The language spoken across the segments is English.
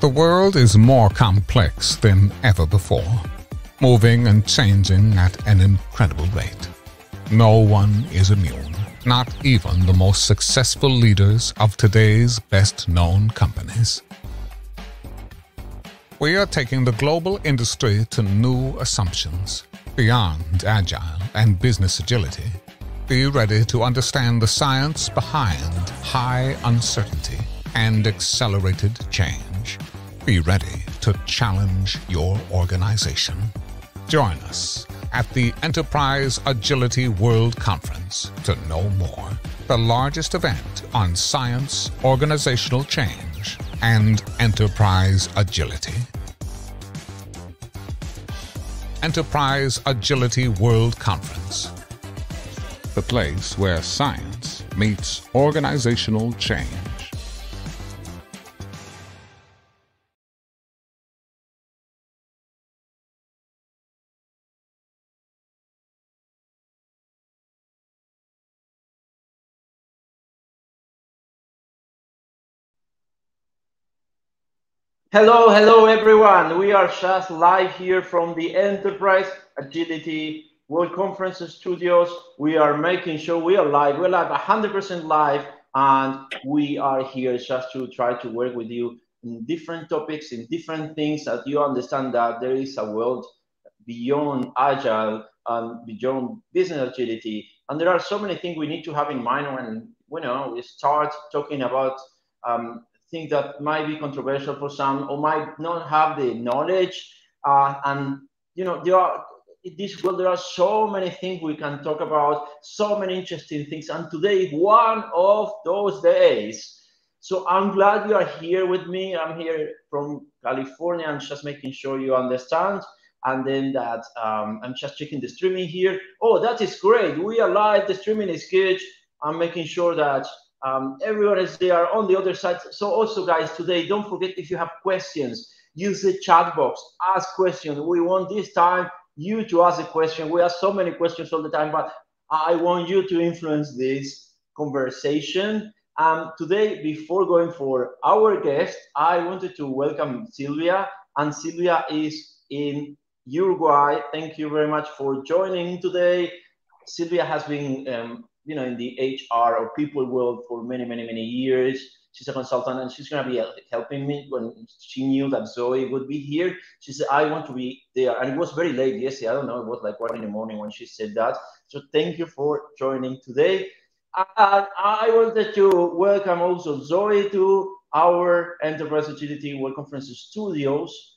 The world is more complex than ever before, moving and changing at an incredible rate. No one is immune, not even the most successful leaders of today's best known companies. We are taking the global industry to new assumptions beyond agile and business agility. Be ready to understand the science behind high uncertainty and accelerated change. Be ready to challenge your organization. Join us at the Enterprise Agility World Conference to know more. The largest event on science, organizational change, and enterprise agility. Enterprise Agility World Conference. The place where science meets organizational change. Hello, hello everyone. We are just live here from the Enterprise Agility World Conference Studios. We are making sure we are live. We're live 100% live, and we are here just to try to work with you in different topics, in different things that you understand that there is a world beyond agile and beyond business agility. And there are so many things we need to have in mind when you know we start talking about um, things that might be controversial for some or might not have the knowledge. Uh, and you know, there are in this world there are so many things we can talk about, so many interesting things. And today one of those days. So I'm glad you are here with me. I'm here from California. I'm just making sure you understand. And then that um, I'm just checking the streaming here. Oh, that is great. We are live. The streaming is good. I'm making sure that um, everyone is there on the other side. So also, guys, today, don't forget if you have questions, use the chat box, ask questions. We want this time you to ask a question. We have so many questions all the time, but I want you to influence this conversation. Um, today, before going for our guest, I wanted to welcome Sylvia, and Sylvia is in Uruguay. Thank you very much for joining today. Sylvia has been um, you know, in the HR or people world for many, many, many years. She's a consultant and she's going to be uh, helping me when she knew that Zoe would be here. She said, I want to be there. And it was very late yesterday. I don't know. It was like one in the morning when she said that. So thank you for joining today. And I wanted to welcome also Zoe to our Enterprise Agility World Conference Studios.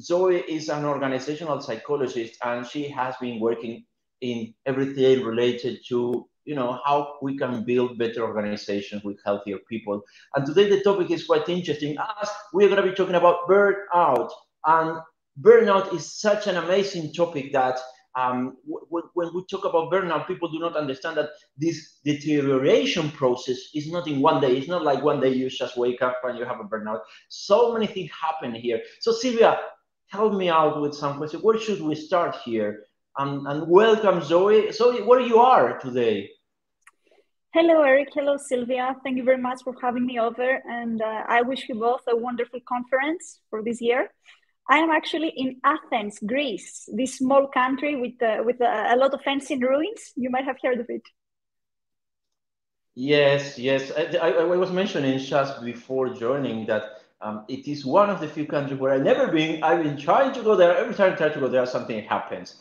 Zoe is an organizational psychologist and she has been working in everything related to you know how we can build better organizations with healthier people and today the topic is quite interesting as we're going to be talking about burnout and burnout is such an amazing topic that um, when we talk about burnout, people do not understand that this deterioration process is not in one day. It's not like one day you just wake up and you have a burnout. So many things happen here. So Sylvia, help me out with some questions. Where should we start here? And welcome, Zoe. Zoe, where you are today? Hello, Eric. Hello, Sylvia. Thank you very much for having me over. And uh, I wish you both a wonderful conference for this year. I am actually in Athens, Greece, this small country with, uh, with uh, a lot of ancient ruins. You might have heard of it. Yes, yes. I, I, I was mentioning just before joining that um, it is one of the few countries where I've never been. I've been trying to go there. Every time I try to go there, something happens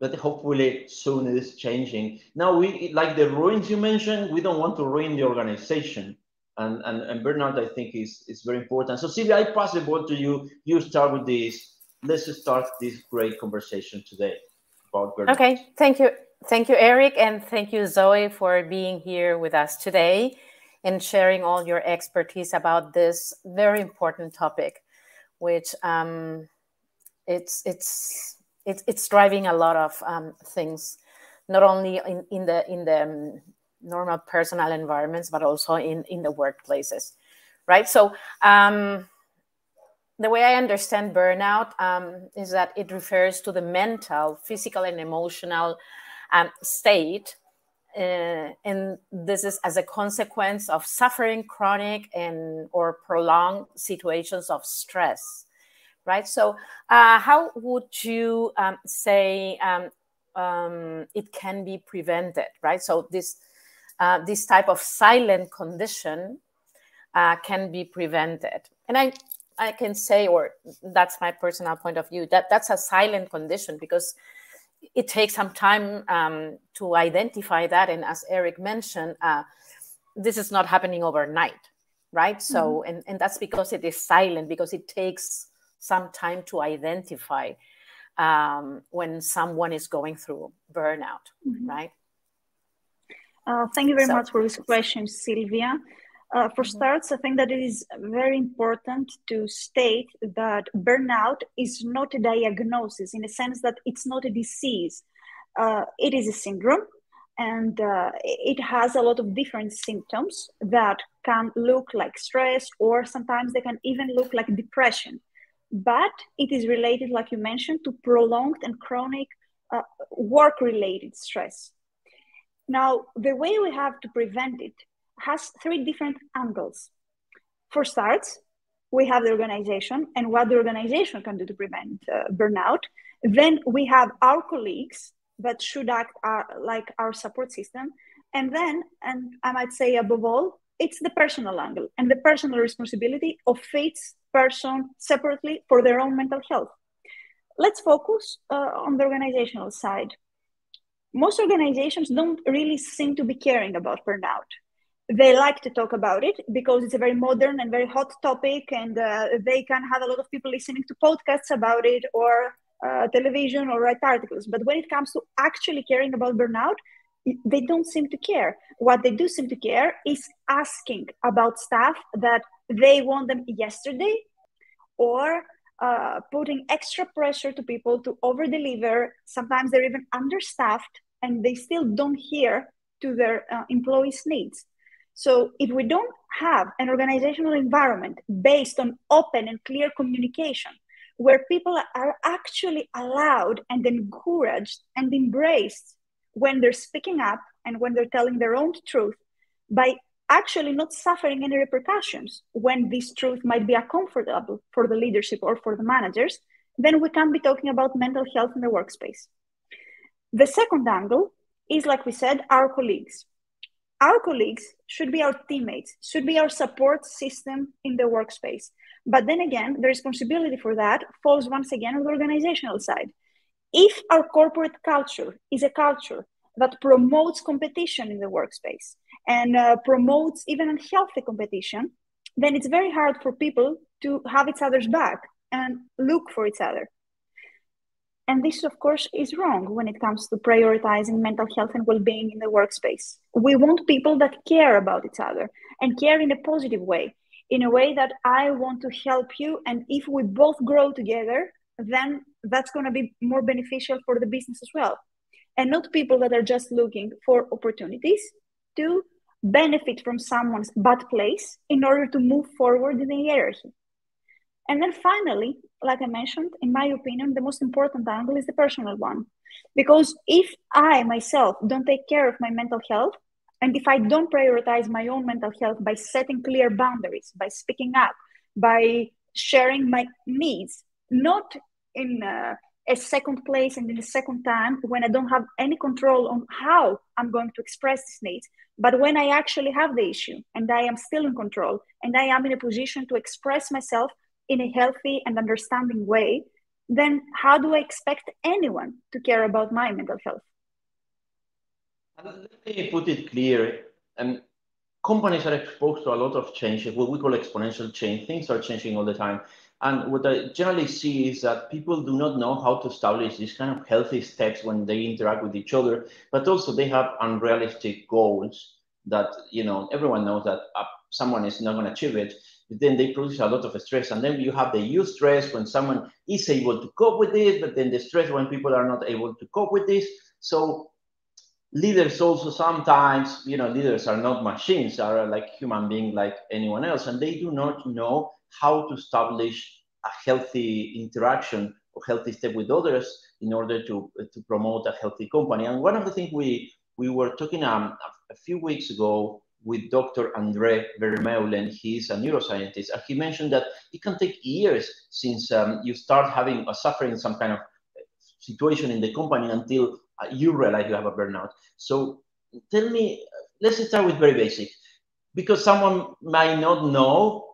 but hopefully soon it is changing. Now we like the ruins you mentioned, we don't want to ruin the organization. And, and, and burnout, I think, is, is very important. So Sylvia, I pass the ball to you. You start with this. Let's start this great conversation today about burnout. Okay, thank you. Thank you, Eric, and thank you, Zoe, for being here with us today and sharing all your expertise about this very important topic, which um, it's it's it's it's driving a lot of um, things, not only in, in the in the um, normal personal environments, but also in in the workplaces, right? So. Um, the way I understand burnout um, is that it refers to the mental, physical, and emotional um, state uh, and this is as a consequence of suffering chronic and or prolonged situations of stress right so uh, how would you um, say um, um, it can be prevented right so this uh, this type of silent condition uh, can be prevented and i i can say or that's my personal point of view that that's a silent condition because it takes some time um, to identify that. And as Eric mentioned, uh, this is not happening overnight, right? Mm-hmm. So, and, and that's because it is silent, because it takes some time to identify um, when someone is going through burnout, mm-hmm. right? Uh, thank you very so, much for this question, Sylvia. Uh, for mm-hmm. starts, I think that it is very important to state that burnout is not a diagnosis in the sense that it's not a disease. Uh, it is a syndrome, and uh, it has a lot of different symptoms that can look like stress, or sometimes they can even look like depression. But it is related, like you mentioned, to prolonged and chronic uh, work related stress. Now, the way we have to prevent it has three different angles. For starts, we have the organization and what the organization can do to prevent uh, burnout. Then we have our colleagues that should act uh, like our support system. And then, and I might say above all, it's the personal angle and the personal responsibility of each person separately for their own mental health. Let's focus uh, on the organizational side. Most organizations don't really seem to be caring about burnout they like to talk about it because it's a very modern and very hot topic and uh, they can have a lot of people listening to podcasts about it or uh, television or write articles but when it comes to actually caring about burnout they don't seem to care. What they do seem to care is asking about stuff that they want them yesterday or uh, putting extra pressure to people to over deliver sometimes they're even understaffed and they still don't hear to their uh, employees needs. So if we don't have an organizational environment based on open and clear communication, where people are actually allowed and encouraged and embraced when they're speaking up and when they're telling their own truth, by actually not suffering any repercussions when this truth might be uncomfortable for the leadership or for the managers, then we can be talking about mental health in the workspace. The second angle is, like we said, our colleagues our colleagues should be our teammates, should be our support system in the workspace. But then again, the responsibility for that falls once again on the organizational side. If our corporate culture is a culture that promotes competition in the workspace and uh, promotes even unhealthy competition, then it's very hard for people to have each other's back and look for each other. And this, of course, is wrong when it comes to prioritizing mental health and well being in the workspace. We want people that care about each other and care in a positive way, in a way that I want to help you. And if we both grow together, then that's going to be more beneficial for the business as well. And not people that are just looking for opportunities to benefit from someone's bad place in order to move forward in the hierarchy. And then finally, like I mentioned, in my opinion, the most important angle is the personal one. Because if I myself don't take care of my mental health, and if I don't prioritize my own mental health by setting clear boundaries, by speaking up, by sharing my needs, not in a, a second place and in a second time when I don't have any control on how I'm going to express this needs, but when I actually have the issue and I am still in control and I am in a position to express myself in a healthy and understanding way, then how do I expect anyone to care about my mental health? let me put it clear. Um, companies are exposed to a lot of changes, what we call exponential change. Things are changing all the time. And what I generally see is that people do not know how to establish these kind of healthy steps when they interact with each other, but also they have unrealistic goals that, you know, everyone knows that uh, someone is not going to achieve it But then they produce a lot of stress. And then you have the eustress when someone is able to cope with this, but then the stress when people are not able to cope with this. So leaders also sometimes, you know, leaders are not machines, they are like human beings like anyone else, and they do not know how to establish a healthy interaction or healthy step with others in order to, to promote a healthy company. And one of the things we we were talking um, a few weeks ago with Dr. Andre Vermeulen. He's a neuroscientist, and he mentioned that it can take years since um, you start having or suffering some kind of situation in the company until uh, you realize you have a burnout. So tell me, let's start with very basic, because someone might not know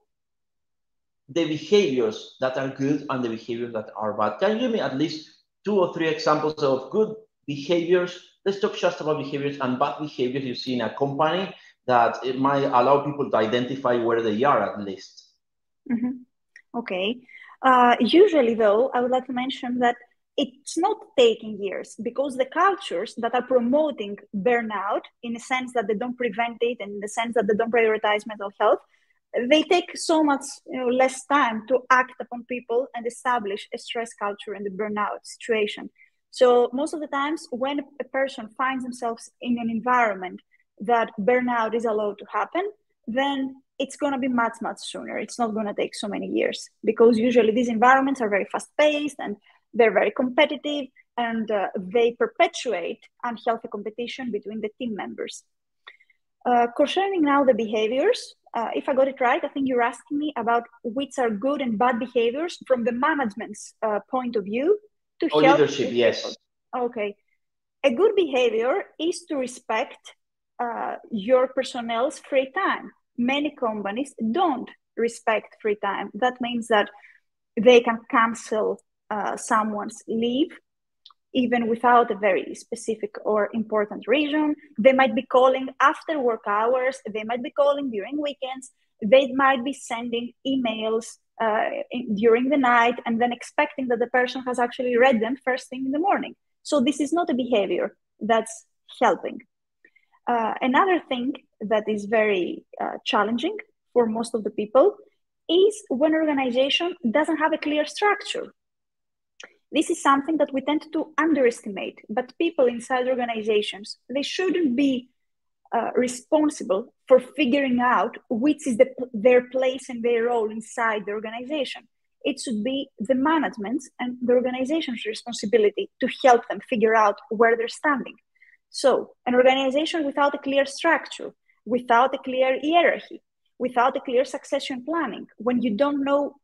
the behaviors that are good and the behaviors that are bad. Can you give me at least two or three examples of good behaviors? Let's talk just about behaviors and bad behaviors you see in a company that it might allow people to identify where they are at least. Mm-hmm. Okay. Uh, usually, though, I would like to mention that it's not taking years because the cultures that are promoting burnout in the sense that they don't prevent it and in the sense that they don't prioritize mental health they take so much you know, less time to act upon people and establish a stress culture and the burnout situation so most of the times when a person finds themselves in an environment that burnout is allowed to happen then it's going to be much much sooner it's not going to take so many years because usually these environments are very fast paced and they're very competitive and uh, they perpetuate unhealthy competition between the team members. Uh, concerning now the behaviors, uh, if I got it right, I think you're asking me about which are good and bad behaviors from the management's uh, point of view to oh, help leadership. Yes. Okay. A good behavior is to respect uh, your personnel's free time. Many companies don't respect free time. That means that they can cancel uh, someone's leave, even without a very specific or important reason. They might be calling after work hours, they might be calling during weekends, they might be sending emails uh, in, during the night and then expecting that the person has actually read them first thing in the morning. So, this is not a behavior that's helping. Uh, another thing that is very uh, challenging for most of the people is when organization doesn't have a clear structure this is something that we tend to underestimate, but people inside organizations, they shouldn't be uh, responsible for figuring out which is the, their place and their role inside the organization. It should be the management and the organization's responsibility to help them figure out where they're standing. So, an organization without a clear structure, without a clear hierarchy, without a clear succession planning, when you don't know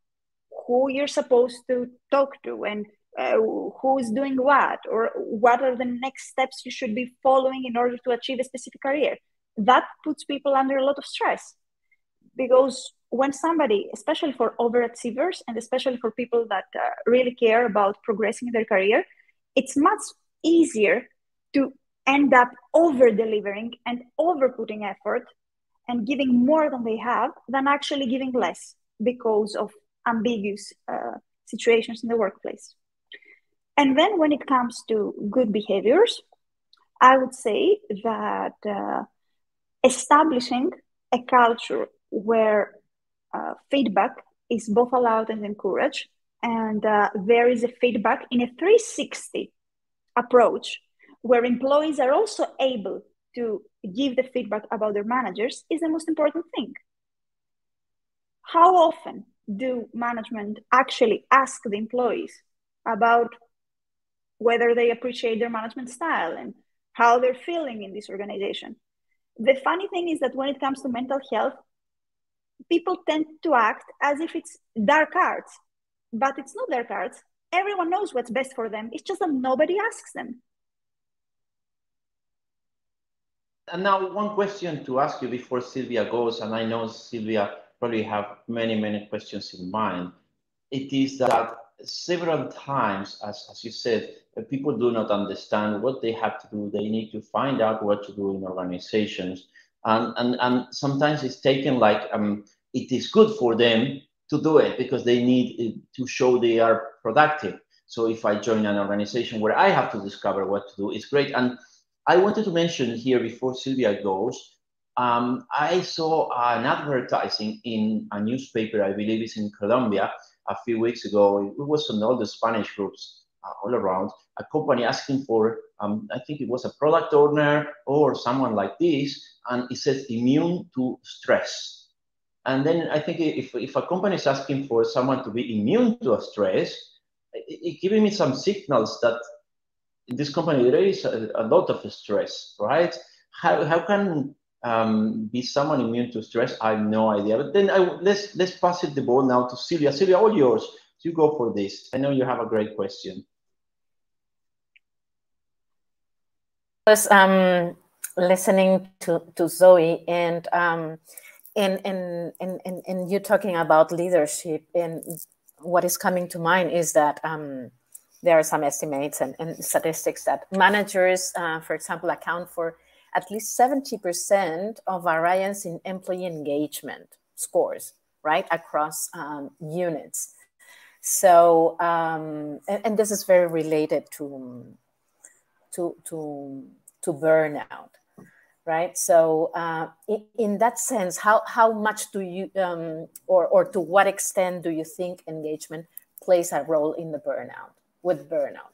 who you're supposed to talk to and uh, who's doing what or what are the next steps you should be following in order to achieve a specific career? That puts people under a lot of stress. Because when somebody especially for overachievers and especially for people that uh, really care about progressing in their career it's much easier to end up over delivering and over putting effort and giving more than they have than actually giving less because of ambiguous uh, situations in the workplace and then when it comes to good behaviors, I would say that uh, establishing a culture where uh, feedback is both allowed and encouraged, and uh, there is a feedback in a 360 approach where employees are also able to give the feedback about their managers is the most important thing. How often do management actually ask the employees about whether they appreciate their management style and how they're feeling in this organization. The funny thing is that when it comes to mental health, people tend to act as if it's dark arts, but it's not dark arts. Everyone knows what's best for them. It's just that nobody asks them. And now, one question to ask you before Sylvia goes, and I know Sylvia probably have many, many questions in mind. It is that several times, as, as you said, people do not understand what they have to do. They need to find out what to do in organizations. And, and, and sometimes it's taken like um, it is good for them to do it because they need to show they are productive. So if I join an organization where I have to discover what to do, it's great. And I wanted to mention here before Sylvia goes, um, I saw an advertising in a newspaper, I believe it's in Colombia, a few weeks ago. It was on all the Spanish groups uh, all around. A company asking for, um, I think it was a product owner or someone like this, and it says immune to stress. And then I think if, if a company is asking for someone to be immune to a stress, it, it giving me some signals that in this company there is a, a lot of stress, right? How, how can um, be someone immune to stress? I have no idea. But then I, let's let's pass it the ball now to Silvia. Silvia, all yours. You go for this. I know you have a great question. I was um, listening to, to Zoe and um, and, and, and, and you talking about leadership and what is coming to mind is that um, there are some estimates and, and statistics that managers, uh, for example, account for at least 70% of variance in employee engagement scores, right, across um, units. So, um, and, and, this is very related to, to, to, to burnout, right? So, uh, in, in, that sense, how, how much do you, um, or, or to what extent do you think engagement plays a role in the burnout, with burnout?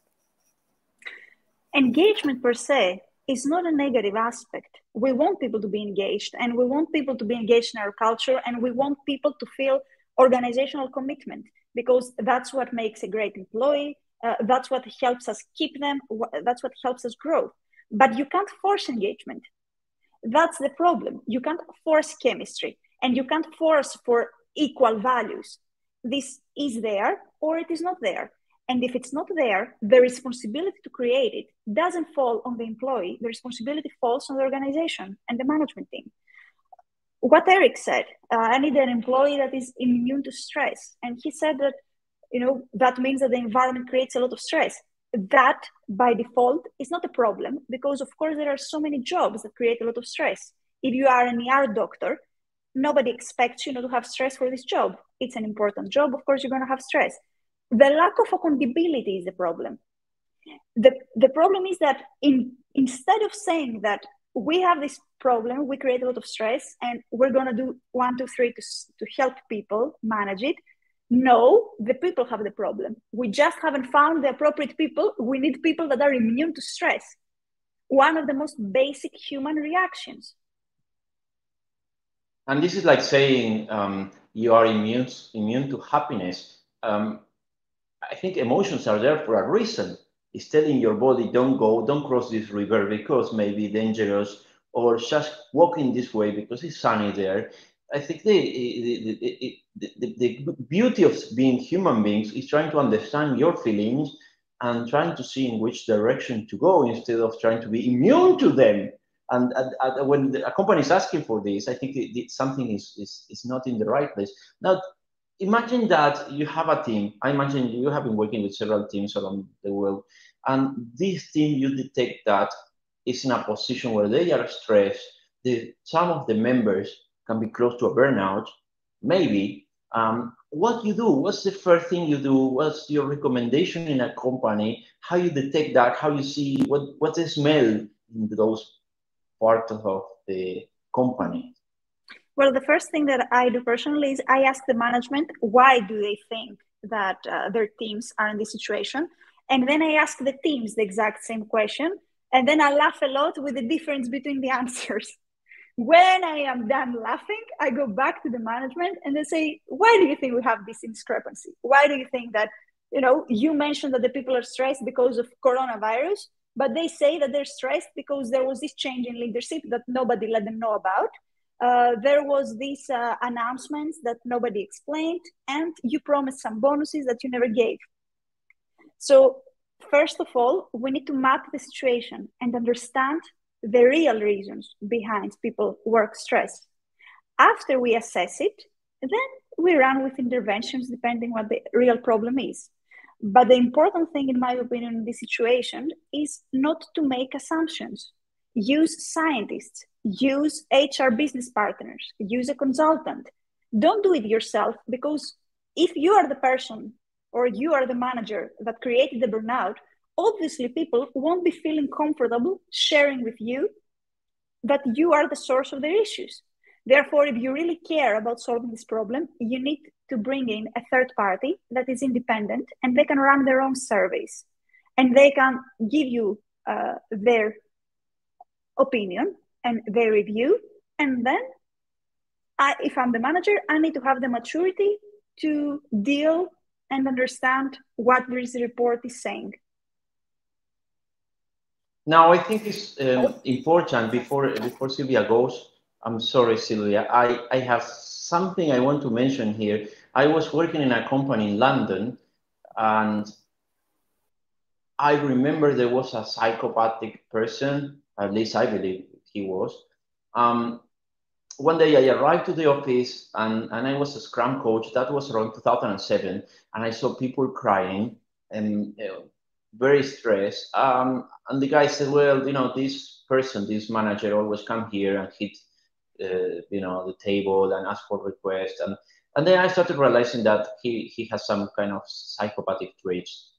Engagement per se is not a negative aspect. We want people to be engaged and we want people to be engaged in our culture and we want people to feel organizational commitment because that's what makes a great employee. Uh, that's what helps us keep them. That's what helps us grow. But you can't force engagement. That's the problem. You can't force chemistry and you can't force for equal values. This is there or it is not there. And if it's not there, the responsibility to create it doesn't fall on the employee. The responsibility falls on the organization and the management team. What Eric said, uh, I need an employee that is immune to stress. And he said that, you know, that means that the environment creates a lot of stress. That by default is not a problem because, of course, there are so many jobs that create a lot of stress. If you are an ER doctor, nobody expects you know, to have stress for this job. It's an important job. Of course, you're going to have stress the lack of accountability is the problem. The, the problem is that in, instead of saying that we have this problem, we create a lot of stress, and we're going to do one, two, three to, to help people manage it. No, the people have the problem. We just haven't found the appropriate people. We need people that are immune to stress. One of the most basic human reactions. And this is like saying um, you are immune, immune to happiness. Um, I think emotions are there for a reason. It's telling your body, don't go, don't cross this river because maybe dangerous, or just walking this way because it's sunny there. I think the, the, the, the, beauty of being human beings is trying to understand your feelings and trying to see in which direction to go instead of trying to be immune to them. And, when a company is asking for this, I think it, it, something is, is, is not in the right place. Now, imagine that you have a team. I imagine you have been working with several teams around the world, and this team you detect that is in a position where they are stressed. The, some of the members can be close to a burnout, maybe. Um, what you do? What's the first thing you do? What's your recommendation in a company? How you detect that? How you see what what's the smell in those parts of the company? Well, the first thing that I do personally is I ask the management why do they think that uh, their teams are in this situation, and then I ask the teams the exact same question, and then I laugh a lot with the difference between the answers. when I am done laughing, I go back to the management and they say, "Why do you think we have this discrepancy? Why do you think that you know you mentioned that the people are stressed because of coronavirus?" But they say that they're stressed because there was this change in leadership that nobody let them know about uh, there was these uh, announcements that nobody explained and you promised some bonuses that you never gave. So first of all we need to map the situation and understand the real reasons behind people work stress. After we assess it then we run with interventions depending what the real problem is. But the important thing in my opinion in this situation is not to make assumptions use scientists use HR business partners, use a consultant. Don't do it yourself because if you are the person or you are the manager that created the burnout, obviously people won't be feeling comfortable sharing with you that you are the source of their issues. Therefore, if you really care about solving this problem, you need to bring in a third party that is independent and they can run their own surveys and they can give you uh, their opinion and they review. And then, I, if I'm the manager, I need to have the maturity to deal and understand what this report is saying. Now, I think it's um, important before before Sylvia goes. I'm sorry, Sylvia. I, I have something I want to mention here. I was working in a company in London, and I remember there was a psychopathic person, at least I believe he was. Um, one day I arrived to the office and, and I was a scrum coach. That was around 2007. And I saw people crying and you know, very stressed. Um, and the guy said, well, you know, this person, this manager always come here and hit, uh, you know, the table and ask for requests. And, and then I started realizing that he, he has some kind of psychopathic traits.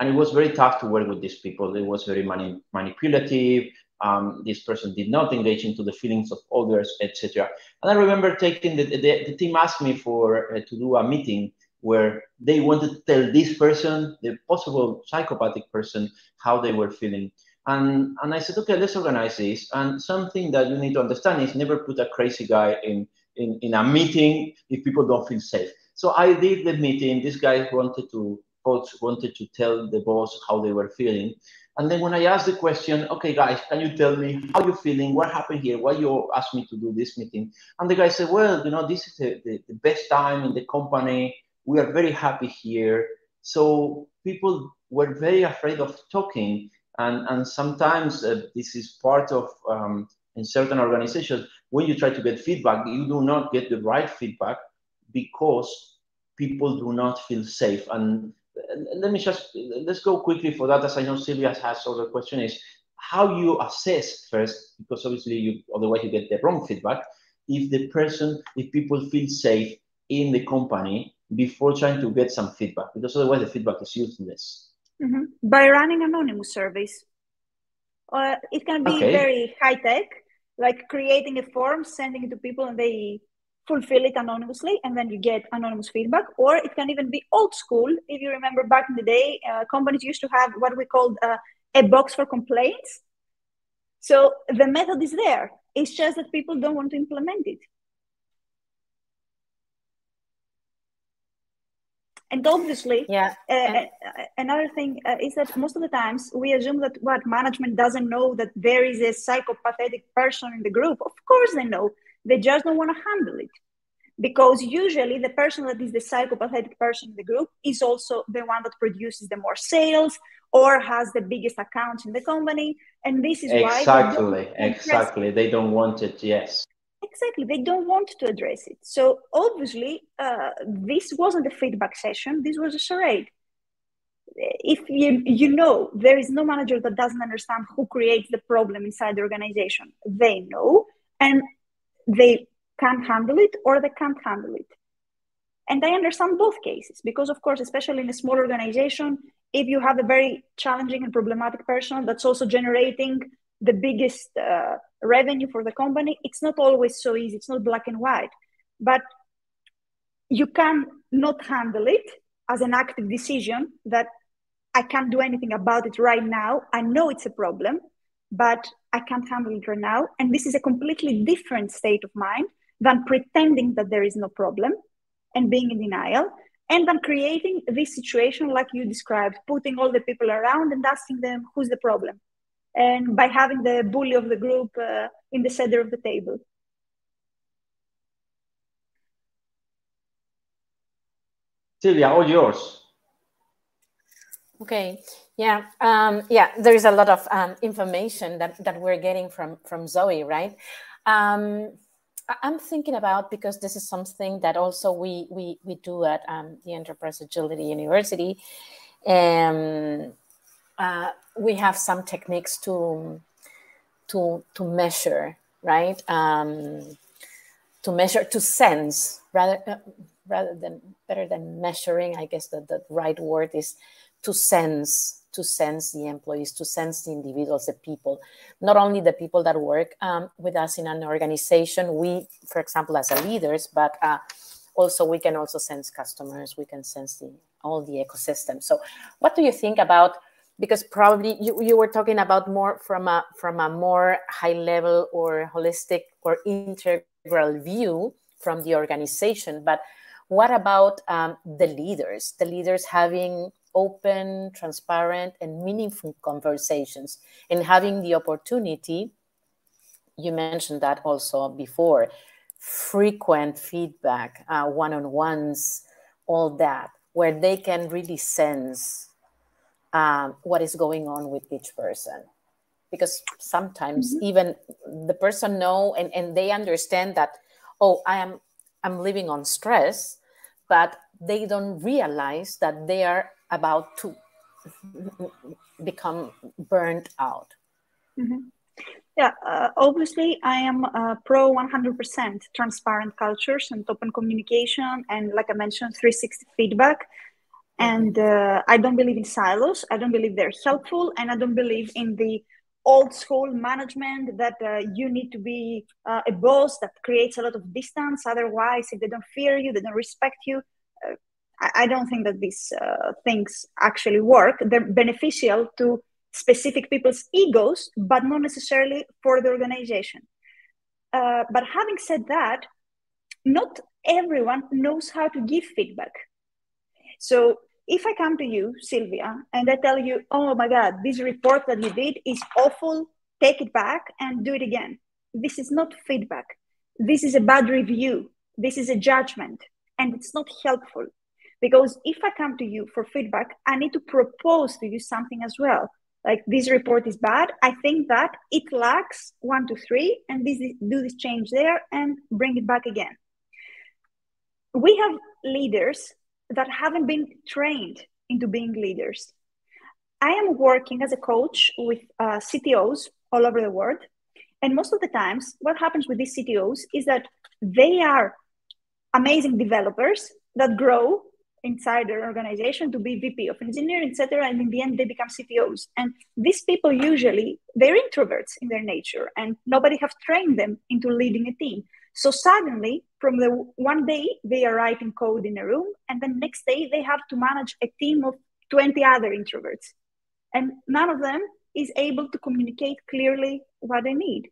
And it was very tough to work with these people. It was very mani- manipulative. Um, this person did not engage into the feelings of others, etc. And I remember taking the, the, the team asked me for uh, to do a meeting where they wanted to tell this person, the possible psychopathic person, how they were feeling. And, and I said, okay, let's organize this. And something that you need to understand is never put a crazy guy in, in, in a meeting if people don't feel safe. So I did the meeting. This guy wanted to wanted to tell the boss how they were feeling. And then when I asked the question, okay, guys, can you tell me how you're feeling? What happened here? Why you asked me to do this meeting? And the guy said, well, you know, this is the, the, the best time in the company we are very happy here. So people were very afraid of talking. And, and sometimes uh, this is part of, um, in certain organizations, when you try to get feedback, you do not get the right feedback because people do not feel safe. And let me just, let's go quickly for that, as I know Sylvia has other question is how you assess first, because obviously you, otherwise you get the wrong feedback, if the person, if people feel safe in the company before trying to get some feedback because otherwise the feedback is useless. Mm-hmm. By running anonymous surveys. Uh, it can be okay. very high tech, like creating a form, sending it to people, and they fulfill it anonymously, and then you get anonymous feedback. Or it can even be old school. If you remember back in the day, uh, companies used to have what we called uh, a box for complaints. So the method is there. It's just that people don't want to implement it. And obviously, yeah. Uh, another thing uh, is that most of the times we assume that what management doesn't know that there is a psychopathic person in the group. Of course, they know. They just don't want to handle it. Because usually the person that is the psychopathic person in the group is also the one that produces the more sales or has the biggest accounts in the company and this is exactly, why exactly exactly. They don't want it yes. Exactly they don't want to address it. So obviously uh, this wasn't a feedback session this was a charade. If you you know there is no manager that doesn't understand who creates the problem inside the organization. They know and they can't handle it or they can't handle it. And i understand both cases because of course especially in a small organization if you have a very challenging and problematic person that's also generating the biggest uh, revenue for the company it's not always so easy. It's not black and white. But you can not handle it as an active decision that i can't do anything about it right now. I know it's a problem but i can't handle it right now and this is a completely different state of mind than pretending that there is no problem and being in denial and then creating this situation like you described putting all the people around and asking them who's the problem and by having the bully of the group uh, in the center of the table. Sylvia, all yours. Okay. Yeah. Um, yeah. There is a lot of um, information that, that we're getting from from Zoe, right? Um, I'm thinking about because this is something that also we we we do at um, the Enterprise Agility University. Um, uh, we have some techniques to to to measure, right? Um, to measure, to sense, rather uh, rather than better than measuring. I guess that the right word is to sense to sense the employees, to sense the individuals, the people, not only the people that work um, with us in an organization, we, for example, as leaders, but uh, also we can also sense customers, we can sense the, all the ecosystem. So what do you think about because probably you, you were talking about more from a from a more high level or holistic or integral view from the organization but what about um, the leaders? The leaders having open, transparent, and meaningful conversations, and having the opportunity. You mentioned that also before frequent feedback, one on ones, all that, where they can really sense um, what is going on with each person because sometimes mm-hmm. even the person know and, and they understand that oh i am i'm living on stress but they don't realize that they are about to become burnt out. Mm-hmm. yeah uh, obviously i am uh, pro 100% transparent cultures and open communication and like i mentioned 360 feedback. Mm-hmm. and uh, i don't believe in silos. I don't believe they're helpful. And i don't believe in the old school management that uh, you need to be uh, a boss that creates a lot of distance. Otherwise if they don't fear you they don't respect you I, don't think that these uh, things actually work they're beneficial to specific people's egos but not necessarily for the organization uh, but having said that not everyone knows how to give feedback so if I come to you, Sylvia, and I tell you, oh my God, this report that you did is awful, take it back and do it again. This is not feedback. This is a bad review. This is a judgment. And it's not helpful. Because if I come to you for feedback, I need to propose to you something as well. Like this report is bad. I think that it lacks one, two, three, and this do this change there and bring it back again. We have leaders that haven't been trained into being leaders. I am working as a coach with uh, CTOs all over the world. And most of the times, what happens with these CTOs is that they are amazing developers that grow inside their organization to be VP of engineering, etc. And in the end, they become CTOs. And these people usually they're introverts in their nature, and nobody have trained them into leading a team. So suddenly, from the one day they are writing code in a room, and the next day they have to manage a team of 20 other introverts. And none of them is able to communicate clearly what they need.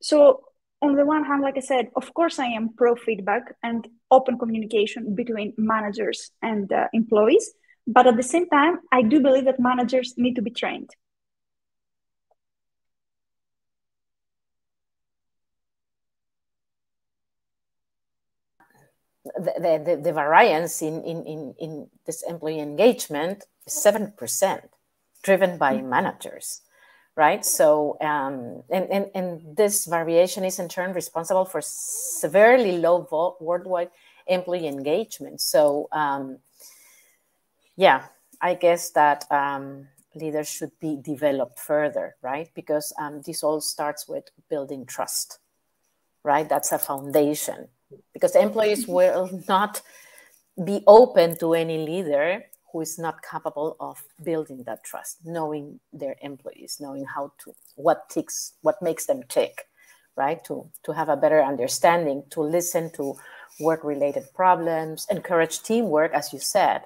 So, on the one hand, like I said, of course, I am pro feedback and open communication between managers and uh, employees. But at the same time, I do believe that managers need to be trained. the, the, the variance in, in, in, in this employee engagement is 7%, driven by mm-hmm. managers, right? So, um, and, and, and this variation is in turn responsible for severely low worldwide employee engagement. So, um, yeah, I guess that um, leaders should be developed further, right? Because um, this all starts with building trust, right? That's a foundation because employees will not be open to any leader who is not capable of building that trust knowing their employees knowing how to what ticks what makes them tick right to to have a better understanding to listen to work related problems encourage teamwork as you said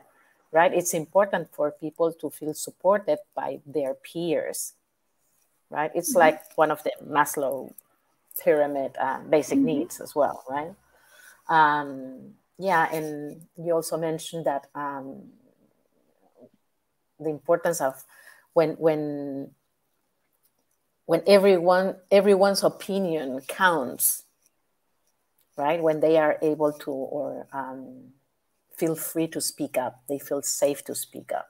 right it's important for people to feel supported by their peers right it's mm-hmm. like one of the maslow pyramid uh, basic mm-hmm. needs as well right um, yeah, and you also mentioned that um, the importance of when when when everyone everyone's opinion counts, right? When they are able to or um, feel free to speak up, they feel safe to speak up.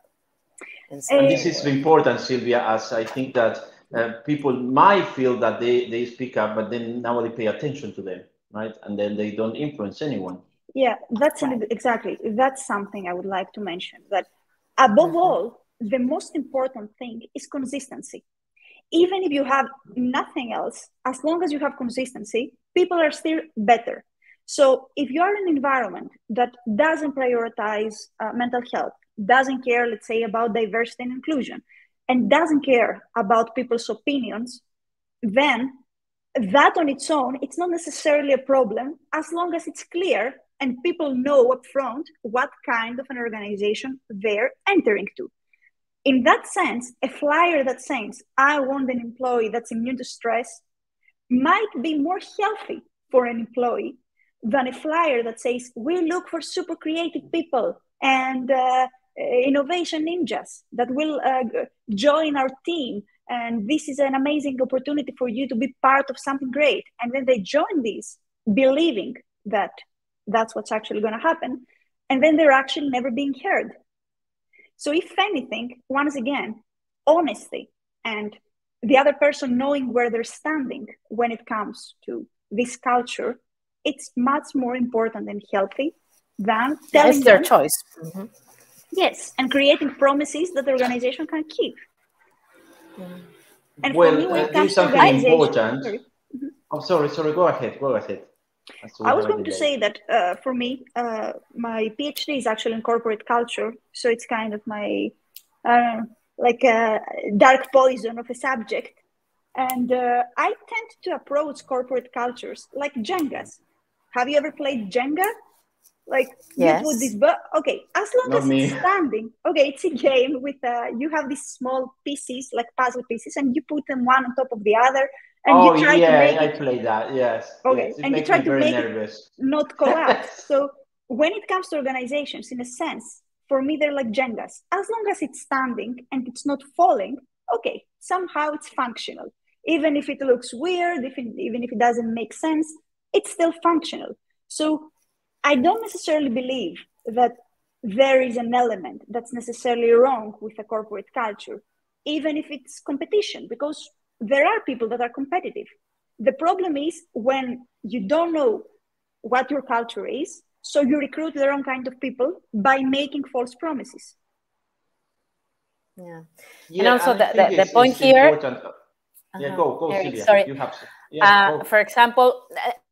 And, so and this is important, Sylvia, as I think that uh, people might feel that they, they speak up, but then nobody pay attention to them right? And then they don't influence anyone. Yeah, that's an, exactly. That's something I would like to mention. That above all, the most important thing is consistency. Even if you have nothing else, as long as you have consistency, people are still better. So if you are in an environment that doesn't prioritize uh, mental health, doesn't care, let's say, about diversity and inclusion, and doesn't care about people's opinions, then that on its own, it's not necessarily a problem as long as it's clear and people know up front what kind of an organization they're entering to. In that sense, a flyer that says, I want an employee that's immune to stress might be more healthy for an employee than a flyer that says, we look for super creative people and uh, innovation ninjas that will uh, join our team and this is an amazing opportunity for you to be part of something great and then they join this believing that that's what's actually going to happen and then they're actually never being heard so if anything once again honesty and the other person knowing where they're standing when it comes to this culture it's much more important and healthy than telling it's their them, choice mm-hmm. yes and creating promises that the organization can keep and well, for me when uh, it comes to important sorry. Mm-hmm. i'm oh, sorry sorry go ahead go ahead I was going to say that uh, for me, uh, my PhD is actually in corporate culture, so it's kind of my uh, like a dark poison of a subject. And uh, I tend to approach corporate cultures like Jengas. Have you ever played Jenga? Like yes. you put this, but okay, as long Not as me. it's standing. Okay, it's a game with uh, you have these small pieces like puzzle pieces, and you put them one on top of the other, and oh, you try yeah, to make I play that. Yes. Okay, yes, and you try to make nervous. it not collapse. so when it comes to organizations, in a sense, for me they're like jengas as long as it's standing and it's not falling okay somehow it's functional even if it looks weird if it, even if it doesn't make sense it's still functional so i don't necessarily believe that there is an element that's necessarily wrong with a corporate culture even if it's competition because there are people that are competitive the problem is when you don't know what your culture is so you recruit the wrong kind of people by making false promises. Yeah. yeah and also the, the, the point here. Uh-huh. Yeah, go, go, Eric, Sorry. You have yeah, uh, for example,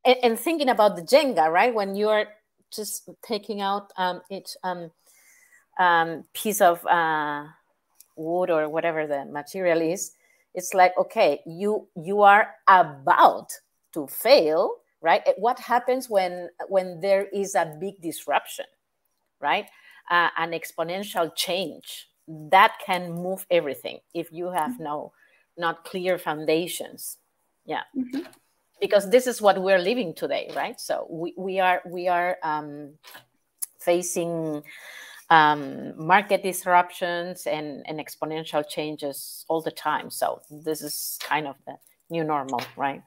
and, and, thinking about the Jenga, right? When you are just taking out um, each um, um, piece of uh, wood or whatever the material is, it's like okay, you you are about to fail, right? What happens when when there is a big disruption, right? Uh, an exponential change that can move everything if you have mm-hmm. no not clear foundations. Yeah. Mm-hmm. Because this is what we're living today, right? So we, we are we are um, facing um, market disruptions and, and exponential changes all the time. So this is kind of the new normal, right?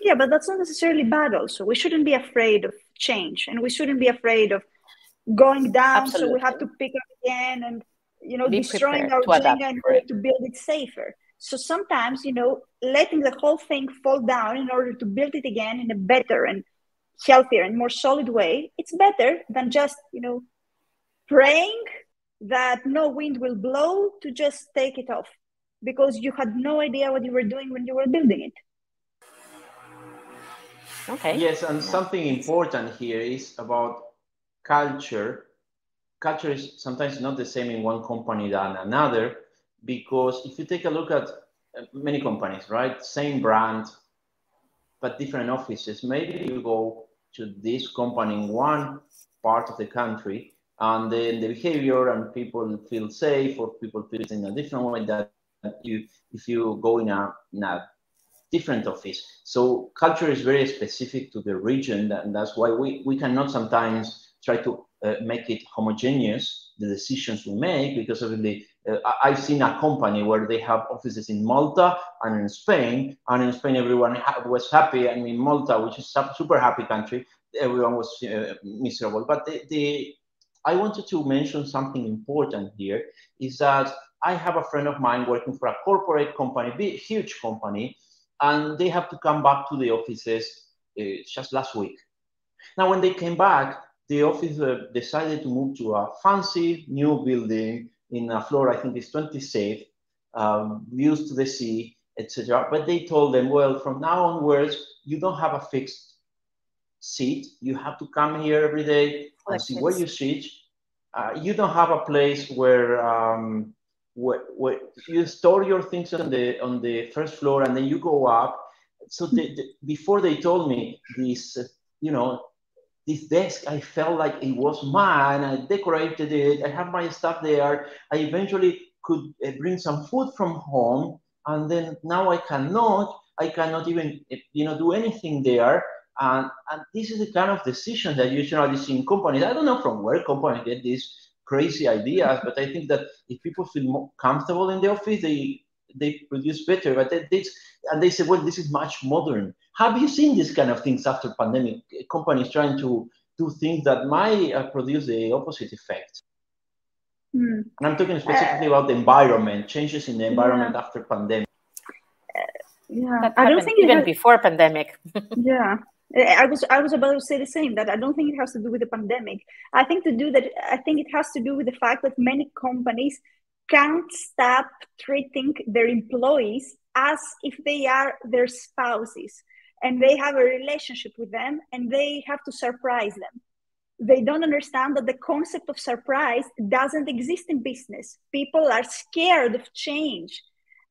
Yeah, but that's not necessarily bad. Also, we shouldn't be afraid of change, and we shouldn't be afraid of going down. Absolutely. So we have to pick up again, and you know, be destroying our Jenga in order to build it safer. So sometimes, you know, letting the whole thing fall down in order to build it again in a better and healthier and more solid way, it's better than just, you know, praying that no wind will blow to just take it off because you had no idea what you were doing when you were building it. Okay. Yes, and something important here is about culture. Culture is sometimes not the same in one company than another, because if you take a look at uh, many companies, right? Same brand, but different offices. Maybe you go to this company in one part of the country, and then the behavior and people feel safe, or people feel it in a different way that you if you go in a, in a different office. So culture is very specific to the region, and that's why we, we cannot sometimes try to uh, make it homogeneous, the decisions we make, because obviously uh, I've seen a company where they have offices in Malta and in Spain, and in Spain everyone ha was happy, and in Malta, which is a super happy country, everyone was uh, miserable. But the, the, I wanted to mention something important here, is that I have a friend of mine working for a corporate company, big, huge company, and they have to come back to the offices uh, just last week. Now, when they came back, the office uh, decided to move to a fancy new building in a floor, I think it's 26, um, views to the sea, etc. But they told them, well, from now onwards, you don't have a fixed seat. You have to come here every day and see where you sit. Uh, you don't have a place where um, where, where you store your things on the on the first floor and then you go up. So the, the, before they told me this uh, you know this desk i felt like it was mine. I decorated it. I have my stuff there. I eventually could uh, bring some food from home. And then now i cannot i cannot even uh, you know do anything there and, and this is the kind of decision that you generally see in companies i don't know from where companies get these crazy ideas, but I think that if people feel more comfortable in the office, they they produce better. But they, and they say, well, this is much modern. Have you seen this kind of things after pandemic? Companies trying to do things that might uh, produce the opposite effect. Hmm. And I'm talking specifically uh, about the environment, changes in the environment yeah. after pandemic. Uh, yeah, I don't think even has, before pandemic. yeah, I was I was about to say the same that I don't think it has to do with the pandemic. I think to do that. I think it has to do with the fact that many companies can't stop treating their employees as if they are their spouses and they have a relationship with them and they have to surprise them they don't understand that the concept of surprise doesn't exist in business. People are scared of change.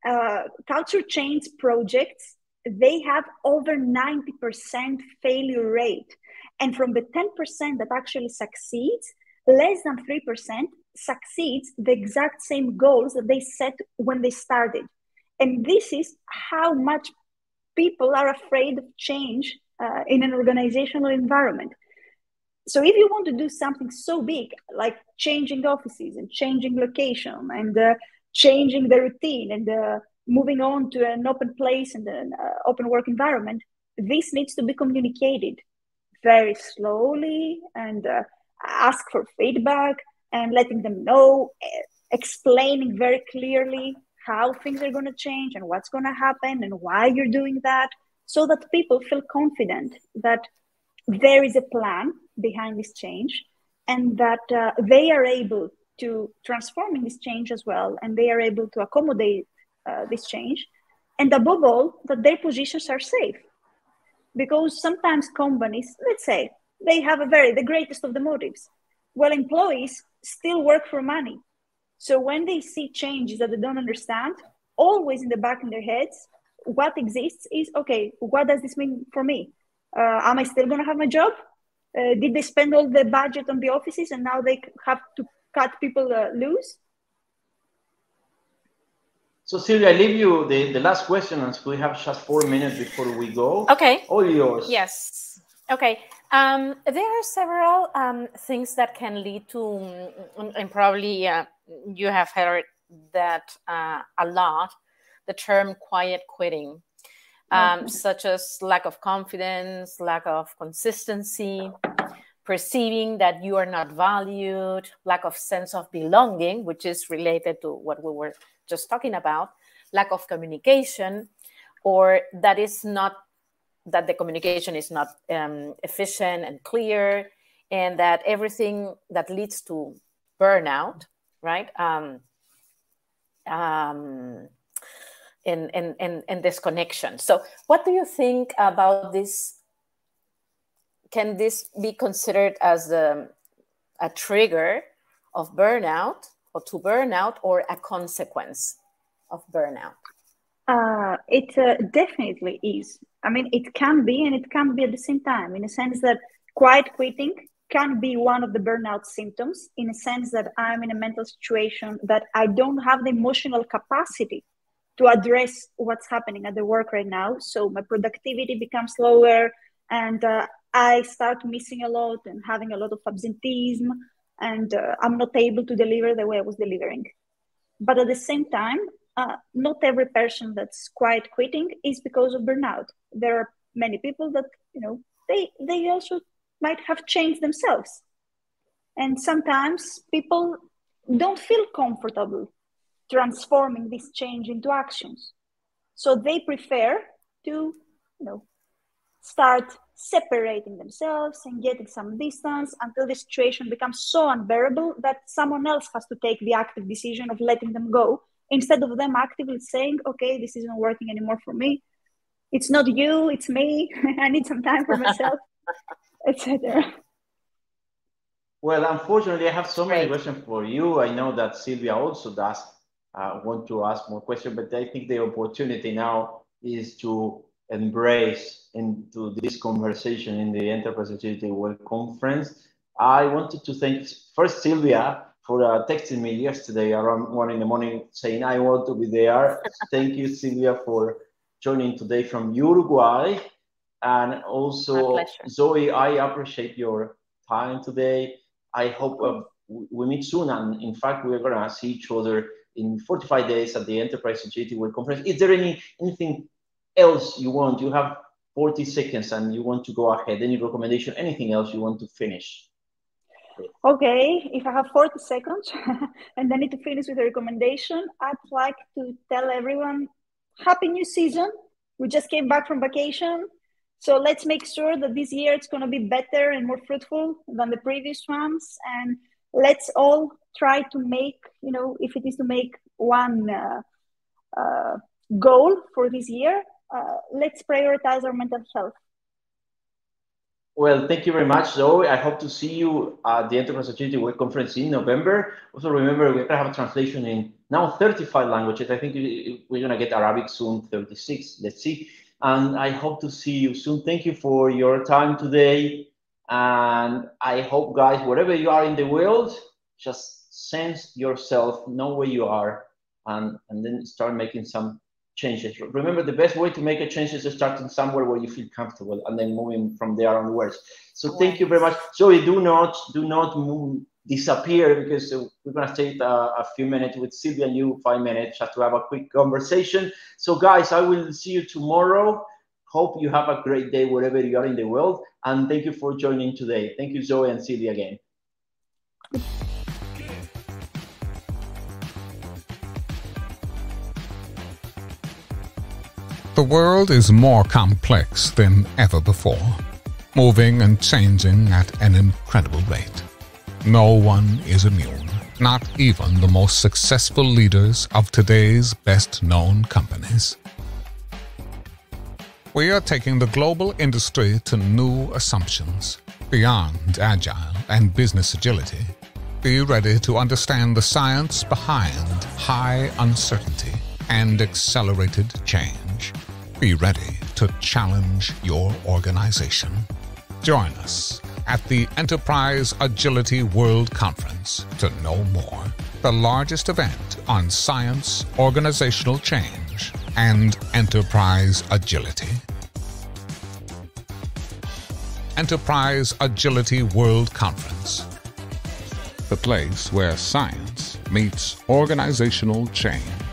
Uh, culture change projects, they have over 90% failure rate. And from the 10% that actually succeeds, less than 3% succeeds the exact same goals that they set when they started. And this is how much people are afraid of change uh, in an organizational environment so if you want to do something so big like changing offices and changing location and uh, changing the routine and uh, moving on to an open place and an uh, open work environment this needs to be communicated very slowly and uh, ask for feedback and letting them know explaining very clearly how things are going to change and what's going to happen and why you're doing that so that people feel confident that there is a plan behind this change and that uh, they are able to transform in this change as well and they are able to accommodate uh, this change. And above all that their positions are safe. Because sometimes companies let's say they have a very the greatest of the motives. Well employees still work for money. So when they see changes that they don't understand always in the back in their heads what exists is okay what does this mean for me? Uh, am i still going to have my job? Uh, did they spend all the budget on the offices and now they have to cut people uh, loose? So Silvia, I leave you the, the last question as we have just four minutes before we go. Okay. All yours. Yes. Okay. Um, there are several um, things that can lead to, mm, and probably uh, you have heard that uh, a lot, the term quiet quitting um, such as lack of confidence, lack of consistency, perceiving that you are not valued, lack of sense of belonging, which is related to what we were just talking about, lack of communication, or that is not that the communication is not um, efficient and clear, and that everything that leads to burnout, right? Um, um, in, in, in, in this connection. So, what do you think about this? Can this be considered as a, a trigger of burnout or to burnout or a consequence of burnout? Uh, it uh, definitely is. I mean, it can be and it can be at the same time, in a sense that quiet quitting can be one of the burnout symptoms, in a sense that I'm in a mental situation that I don't have the emotional capacity to address what's happening at the work right now. So my productivity becomes lower and uh, I start missing a lot and having a lot of absenteeism and uh, I'm not able to deliver the way I was delivering. But at the same time, uh, not every person that's quiet quitting is because of burnout. There are many people that, you know, they, they also might have changed themselves. And sometimes people don't feel comfortable transforming this change into actions. So they prefer to, you know, start separating themselves and getting some distance until the situation becomes so unbearable that someone else has to take the active decision of letting them go instead of them actively saying, okay, this isn't working anymore for me. It's not you, it's me. I need some time for myself, etc. Well, unfortunately, I have so many questions for you. I know that Silvia also does uh, want to ask more questions, but I think the opportunity now is to embrace into this conversation in the Enterprise Agility World Conference. I wanted to thank first Sylvia for uh, texting me yesterday around one in the morning saying I want to be there. thank you, Sylvia, for joining today from Uruguay. And also, Zoe, I appreciate your time today. I hope uh, we meet soon. And in fact, we're going to see each other in 45 days at the Enterprise Agility World Conference. Is there any anything else you want? You have 40 seconds and you want to go ahead. Any recommendation, anything else you want to finish? Okay, if I have 40 seconds and I need to finish with a recommendation, I'd like to tell everyone happy new season. We just came back from vacation. So let's make sure that this year it's going to be better and more fruitful than the previous ones. And let's all try to make, you know, if it is to make one uh, uh, goal for this year, uh, let's prioritize our mental health. Well, thank you very much, Zoe. I hope to see you at the Enterprise Agility World Conference in November. Also, remember, we're going to have a translation in now 35 languages. I think we're going to get Arabic soon, 36. Let's see. And I hope to see you soon. Thank you for your time today. And I hope, guys, wherever you are in the world, just sense yourself, know where you are, and, and then start making some changes. Remember, the best way to make a change is starting somewhere where you feel comfortable and then moving from there onwards. So thank you very much. Zoe, do not do not move, disappear because uh, we're gonna take a, a, few minutes with Sylvia and you, five minutes, just to have a quick conversation. So guys, I will see you tomorrow. Hope you have a great day wherever you are in the world. And thank you for joining today. Thank you, Zoe and Sylvia again. The world is more complex than ever before, moving and changing at an incredible rate. No one is immune, not even the most successful leaders of today's best known companies. We are taking the global industry to new assumptions beyond agile and business agility. Be ready to understand the science behind high uncertainty and accelerated change. Be ready to challenge your organization. Join us at the Enterprise Agility World Conference to know more. The largest event on science, organizational change, and enterprise agility. Enterprise Agility World Conference. The place where science meets organizational change.